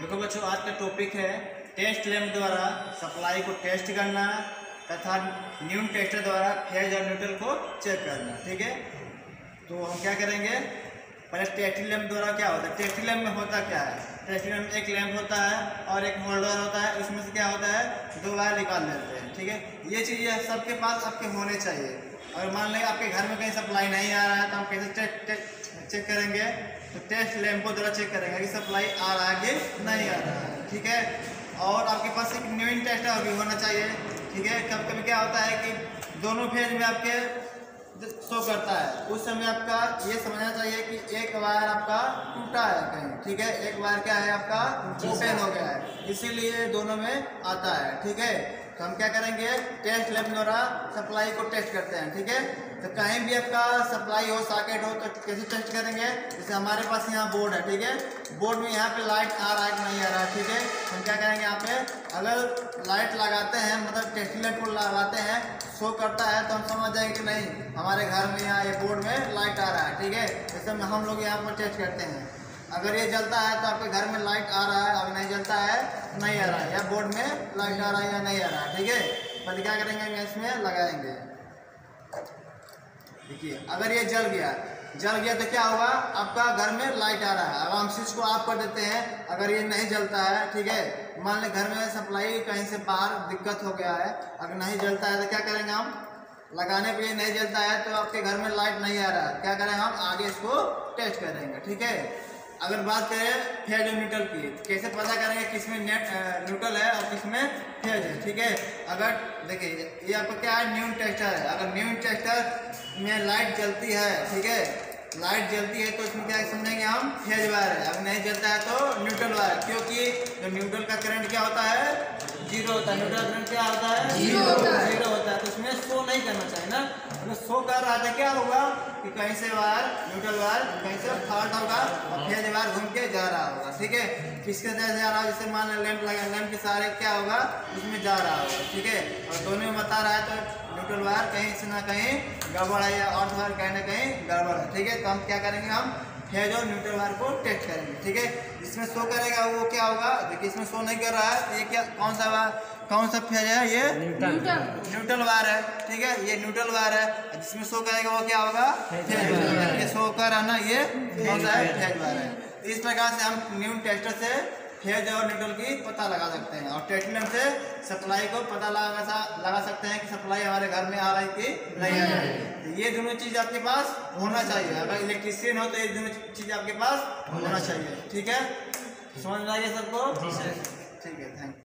देखो बच्चों, आज का टॉपिक है टेस्ट लैम्प द्वारा सप्लाई को टेस्ट करना तथा न्यून टेस्टर द्वारा फ़ेज़ और न्यूट्रल को चेक करना, ठीक है? तो हम क्या करेंगे? पहले टेस्टिंग लैम्प द्वारा क्या होता है? टेस्टिंग लैम्प में होता क्या है? टेस्टिंग लैम्प एक लैम्प होता है और एक होल्डर होता है, उसमें से क्या होता है? दो वायर निकाल लेते हैं, ठीक है? ये चीज़ें सबके पास आपके होने चाहिए। और मान लें आपके घर में कहीं सप्लाई नहीं आ रहा है तो हम कैसे चेक चेक करेंगे? तो टेस्ट लैंपों द्वारा चेक करेंगे। कि सप्लाई आ रहा है कि नहीं आ रहा है ठीक है? और आपके पास एक न्यू टेस्टर भी होना चाहिए ठीक है? कभी कभी क्या होता है कि दोनों फ़ेज़ में आपके शो करता है। उस समय आपका ये समझना चाहिए कि एक वायर आपका टूटा है कहीं ठीक है? एक वायर क्या है आपका ओपन हो गया है। इसीलिए दोनों में आता है ठीक है? तो हम क्या करेंगे? टेस्ट लेब द्वारा सप्लाई को टेस्ट करते हैं, ठीक है? तो कहीं भी आपका सप्लाई हो सॉकेट हो तो कैसे टेस्ट करेंगे? जैसे हमारे पास यहाँ बोर्ड है, ठीक है? बोर्ड में यहाँ पे लाइट आ रहा है कि नहीं आ रहा है, ठीक है? हम क्या करेंगे यहाँ पे? अगर लाइट लगाते हैं मतलब टेस्ट लाइट को लगाते हैं शो करता है तो हम समझ जाएँगे कि नहीं, हमारे घर में यहाँ ये बोर्ड में लाइट आ रहा है, ठीक है? जैसे हम लोग यहाँ पर टेस्ट करते हैं। अगर ये जलता है तो आपके घर में लाइट आ रहा है, अगर नहीं जलता है नहीं आ रहा है। या बोर्ड में लाइट आ रहा है या नहीं आ रहा है, ठीक है? पहले क्या करेंगे हम इसमें? लगाएँगे। देखिए, अगर ये जल गया जल गया तो क्या होगा? आपका घर में लाइट आ रहा है। अब हम स्विच को ऑफ़ कर देते हैं, अगर ये नहीं जलता है, ठीक है? मान लें घर में सप्लाई कहीं से बाहर दिक्कत हो गया है, अगर नहीं जलता है तो क्या करेंगे हम? लगाने पे नहीं जलता है तो आपके घर में लाइट नहीं आ रहा है। क्या करें हम? आगे इसको टेस्ट करेंगे, ठीक है? अगर बात करें फ़ेज़ और न्यूट्रल की कैसे पता करेंगे किसमें नेट न्यूट्रल है और किसमें फ़ेज़ है ठीक है? अगर देखिए ये आपका क्या है? न्यून टेस्टर है। अगर न्यून टेस्टर में लाइट जलती है ठीक है? लाइट जलती है तो इसमें क्या समझेंगे हम? फ़ेज़ वायर है। अगर नहीं जलता है तो न्यूट्रल वायर क्योंकि जो न्यूट्रल का करंट क्या होता है? ज़ीरो होता है। न्यूट्रल करंट क्या होता है? ज़ीरो होता है ज़ीरो होता है तो उसमें शो नहीं करना चाहिए ना। अगर शो कर रहा था, क्या होगा कि कहीं से वायर न्यूट्रल वायर कहीं से फॉल्ट होगा और फ़ेज़ वायर घूम के जा रहा होगा, ठीक है? किसके तरह जा रहा है जैसे मान लैंप लगा, लैंप के सहारे क्या होगा? उसमें जा रहा होगा, ठीक है? और दोनों में बता रहा है तो न्यूट्रल वायर कहीं से ना कहीं गड़बड़ है या वायर कहीं ना कहीं गड़बड़ है, ठीक है? तो हम क्या करेंगे हम? फ़ेज़ और न्यूट्रल वायर को टेस्ट करेंगे ठीक है? इसमें शो करेगा वो क्या होगा? देखिए इसमें शो नहीं कर रहा है। तो ये क्या कौन सा वायर कौन सा फ़ेज़ है ये? न्यूट्रल। वायर है ठीक है? ये न्यूट्रल वायर है। जिसमें शो करेगा वो क्या होगा? Phase wire. शो कर रहा है ना ये कौन सा है? Phase wire. है। तो इस प्रकार से हम न्यू टेस्टर से फ़ेज़ और न्यूट्रल की पता लगा सकते हैं। और टेस्टिंग से सप्लाई को पता लगा सा, लगा सकते हैं कि सप्लाई हमारे घर में आ रही थी नहीं आ रही तो ये दोनों चीज़ आपके पास होना चाहिए। अगर इलेक्ट्रिशियन हो तो ये दोनों चीज़ आपके पास होना चाहिए। ठीक है? समझ में आइए सबको? ठीक है थैंक सबको